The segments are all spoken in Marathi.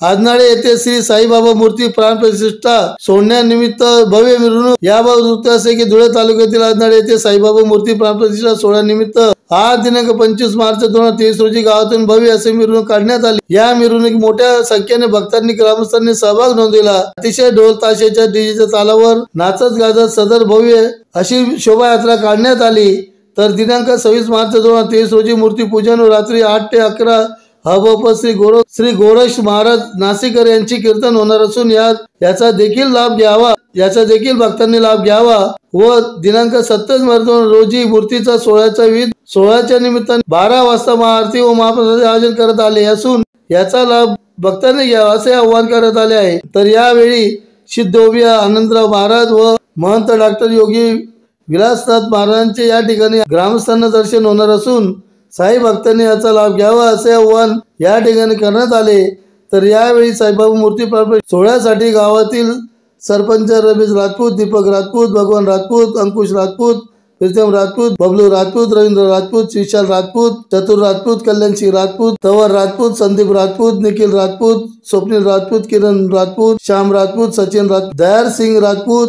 आजनाळे येथे श्री साईबाबा मूर्ती प्राण प्रतिष्ठा सोडण्यानिमित्त भव्य मिरवणूक याबाबत वृत्त असे की धुळे तालुक्यातील आजनाळे येथे साईबाबा मूर्ती प्राण प्रतिष्ठा सोहळ्यानिमित्त आज दिनांक पंचवीस मार्च दोन हजार तेवीस रोजी गावातून भव्य असे मिरवणूक काढण्यात आली. या मिरवणुकीत मोठ्या संख्येने भक्तांनी ग्रामस्थांनी सहभाग नोंदविला. अतिशय ढोल ताशेच्या डीजेच्या तालावर नाचत गाजत सदर भव्य अशी शोभायात्रा काढण्यात आली. तर दिनांक सव्वीस मार्च दोन हजार तेवीस रोजी मूर्ती पूजन व रात्री आठ ते अकरा हबप श्री गोर श्री गोरक्ष महाराज नासिकर यांची कीर्तन होणार असून या याचा देखील लाभ घ्यावा याचा देखील भक्तांनी लाभ घ्यावा. व दिनांक सत्तावीस मार्च रोजी मूर्तीचा सोहळ्याचा विध सोहळ्याच्या निमित्ताने बारा वाजता महाआरती व महाप्रसाद आयोजन करत आले असून याचा लाभ भक्तांनी घ्यावा असे आवाहन करण्यात आले आहे. तर यावेळी सिद्धोबिया आनंदराव महाराज व महंत डॉक्टर योगी विलासनाथ महाराजांचे या ठिकाणी ग्रामस्थांना दर्शन होणार असून साई भक्तांनी याचा लाभ घ्यावा असे आव्हान या ठिकाणी करण्यात आले. तर यावेळी साईबाबा मूर्ती प्राप्त सोहळ्यासाठी गावातील सरपंच रमेश राजपूत दीपक राजपूत भगवान राजपूत अंकुश राजपूत प्रीतम राजपूत बबलू राजपूत रवींद्र राजपूत विशाल राजपूत चतुर राजपूत कल्याणसिंह राजपूत तवर राजपूत संदीप राजपूत निखिल राजपूत स्वप्नील राजपूत किरण राजपूत श्याम राजपूत सचिन राजपूत दयार सिंग राजपूत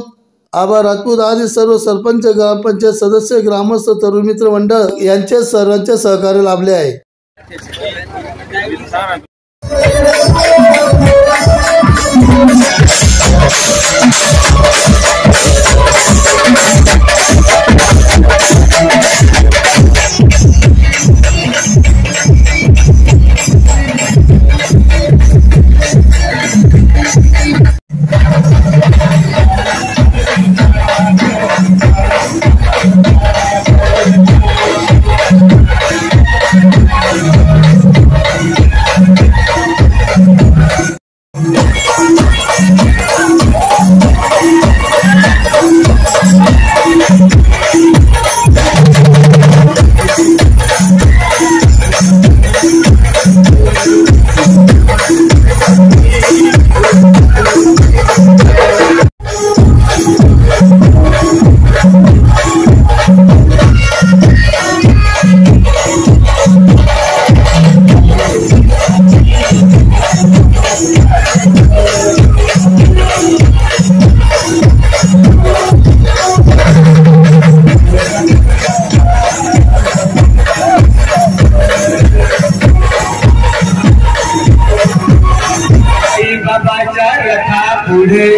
आबा राजपूत आदी सर्व सरपंच ग्रामपंचायत सदस्य ग्रामस्थ तरुण मित्र मंडळ यांचे सर्वांचे सहकार्य लाभले आहे. बाबाच्या Thank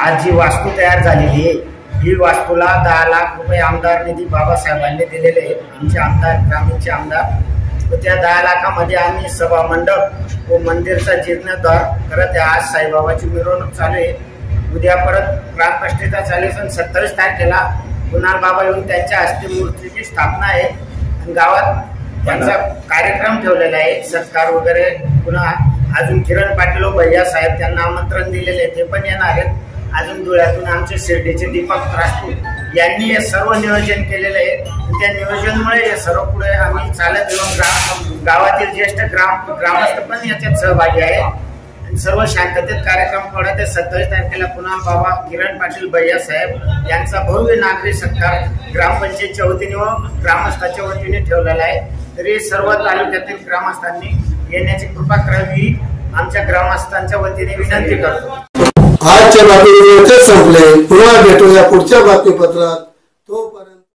आज जी वास्तू तयार झालेली आहे ही वास्तूला दहा लाख रुपये आमदार निधी बाबासाहेबांनी दिलेले आहे आमचे आमदार ग्रामीणचे आमदार. त्या दहा लाखामध्ये आम्ही सभा मंडप व मंदिरचा जीर्णोद्धार करत आहे. आज साईबाबाची मिरवणूक चालू आहे. उद्या परत प्राणप्रष्ठेचा चालू सण सत्तावीस तारखेला कुणाल बाबा येऊन त्यांच्या हस्ते मूर्तीची स्थापना आहे. आणि गावात त्यांचा कार्यक्रम ठेवलेला आहे. सत्कार वगैरे पुन्हा अजून किरण पाटील भैया साहेब त्यांना आमंत्रण दिलेले आहे. ते पण येणार आहेत. अजून धुळ्यातून आमचे शिर्डीचे दीपक राजपूत यांनी हे सर्व नियोजन केलेलं आहे. त्या नियोजनमुळे हे सर्व पुढे आम्ही चालत येऊन ग्राम गावातील ज्येष्ठ ग्राम ग्रामस्थ पण याच्यात सहभागी आहे आणि सर्व शांततेत कार्यक्रम पडत आहे. सत्तावीस तारखेला पुन्हा बाबा किरण पाटील भैया साहेब यांचा भव्य नागरी सत्कार ग्रामपंचायतच्या वतीने व ग्रामस्थाच्या वतीने ठेवलेला आहे. तरी सर्व तालुक्यातील ग्रामस्थांनी येण्याची कृपा करावी आमच्या ग्रामस्थांच्या वतीने विनंती करतो. आजच्या बातमीचे संपले. पुन्हा भेटूया पुढच्या बातमीपत्रात.